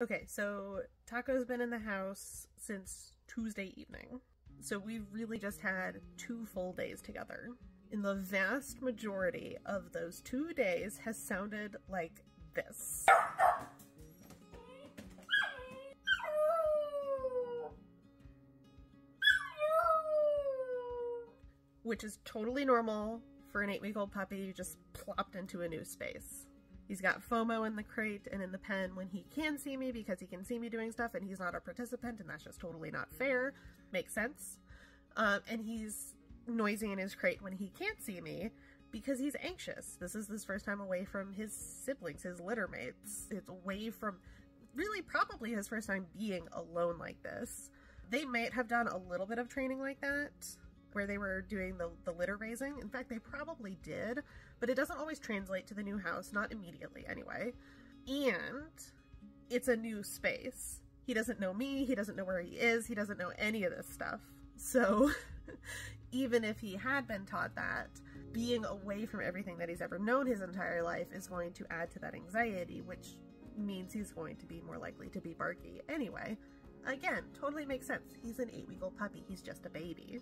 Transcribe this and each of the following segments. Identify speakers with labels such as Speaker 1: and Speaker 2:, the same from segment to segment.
Speaker 1: Okay, so Taco's been in the house since Tuesday evening. So we've really just had two full days together. In the vast majority of those two days has sounded like this. Which is totally normal for an eight week old puppy just plopped into a new space. He's got FOMO in the crate and in the pen when he can see me because he can see me doing stuff and he's not a participant and that's just totally not fair. Makes sense. Um, and he's noisy in his crate when he can't see me because he's anxious. This is his first time away from his siblings, his litter mates. It's away from really probably his first time being alone like this. They might have done a little bit of training like that where they were doing the, the litter raising. In fact, they probably did, but it doesn't always translate to the new house, not immediately anyway. And it's a new space. He doesn't know me, he doesn't know where he is, he doesn't know any of this stuff. So even if he had been taught that, being away from everything that he's ever known his entire life is going to add to that anxiety, which means he's going to be more likely to be barky anyway. Again, totally makes sense. He's an eight week old puppy, he's just a baby.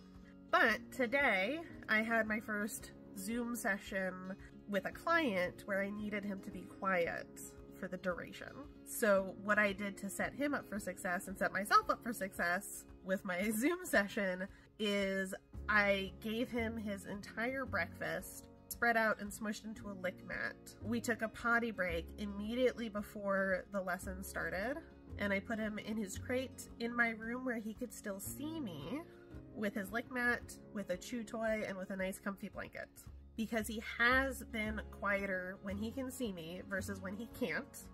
Speaker 1: But today I had my first Zoom session with a client where I needed him to be quiet for the duration. So what I did to set him up for success and set myself up for success with my Zoom session is I gave him his entire breakfast spread out and smushed into a lick mat. We took a potty break immediately before the lesson started and I put him in his crate in my room where he could still see me with his lick mat, with a chew toy, and with a nice comfy blanket. Because he has been quieter when he can see me versus when he can't,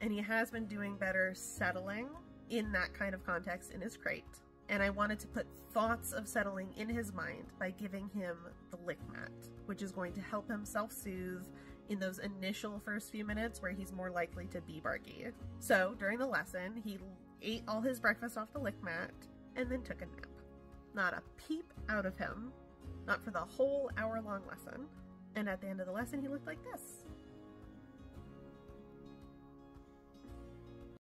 Speaker 1: and he has been doing better settling in that kind of context in his crate. And I wanted to put thoughts of settling in his mind by giving him the lick mat, which is going to help him self-soothe in those initial first few minutes where he's more likely to be barky. So during the lesson, he ate all his breakfast off the lick mat and then took a nap. Not a peep out of him, not for the whole hour long lesson. And at the end of the lesson, he looked like this.